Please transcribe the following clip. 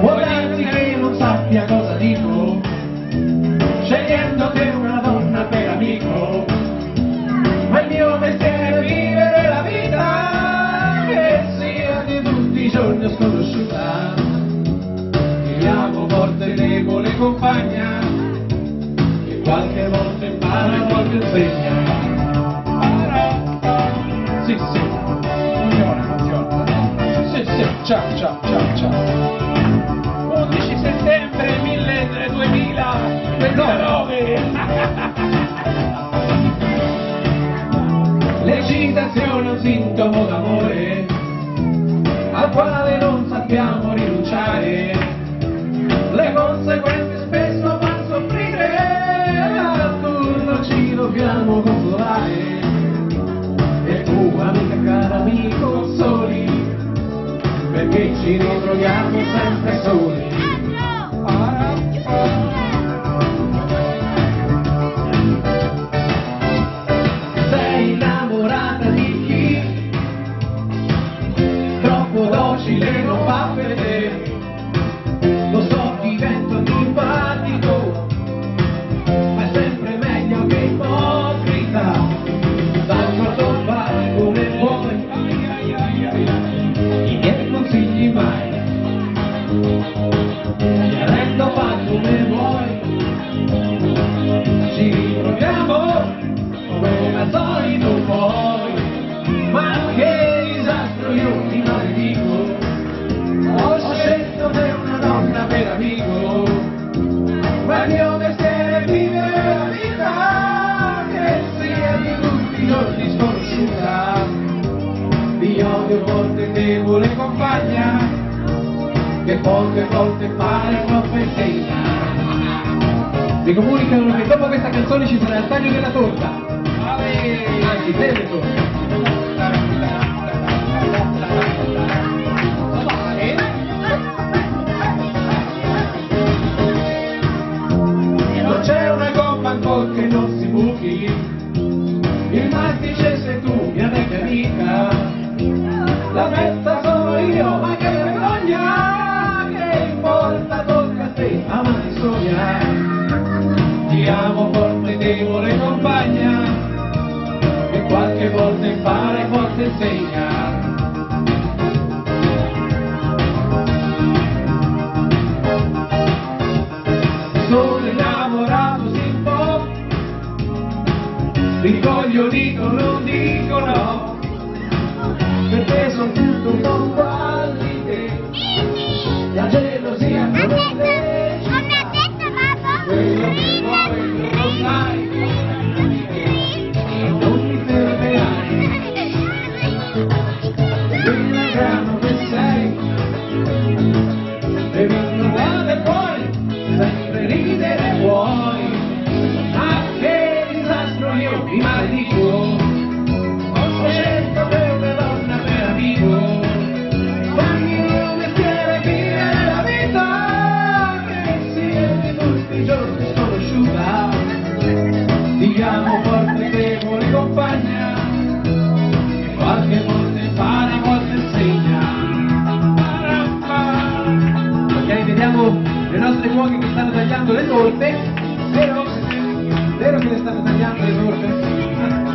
Può darsi che non sappia cosa dico, scegliendo te una donna per amico, ma il mio mestiere è vivere la vita che sia di tutti i giorni sconosciuta. Viviamo volte debole compagna, che qualche volta impara qualche insegna. Ciao, ciao, ciao, ciao. 11 settembre 1000 2009. L'eccitazione è un sintomo d'amore al quale non sappiamo rinunciare. Le conseguenze spesso fanno soffrire, al turno ci dobbiamo consolare. Ci ritroviamo sempre soli. Amico. Ma il mio mestiere è vivere la vita che sia di tutti i giorni sconosciuta. Vi odio forte debole compagna che poche volte pare troppo insegna. Mi comunicano che dopo questa canzone ci sarà il taglio della torta. Anzi, delle torte. Mastice sei tu, mia vecchia amica. La festa sono io, ma che vergogna! Che importa, tocca a te, amanti sogna. Ti amo forte, debole compagna, che qualche volta impara e forse insegna. Che stanno tagliando le torte, vero? Vero che le stanno tagliando le torte?